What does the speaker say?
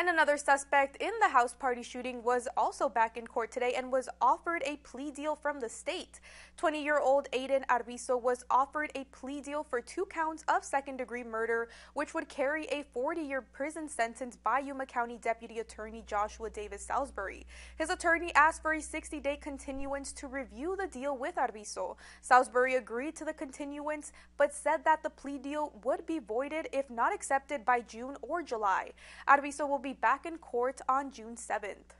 And another suspect in the house party shooting was also back in court today and was offered a plea deal from the state. 20 year old Aiden Arbizo was offered a plea deal for two counts of second degree murder, which would carry a 40 year prison sentence by Yuma County Deputy Attorney Joshua Davis Salisbury. His attorney asked for a 60 day continuance to review the deal with Arbizo. Salisbury agreed to the continuance but said that the plea deal would be voided if not accepted by June or July. Arbizo will be back in court on June 7th.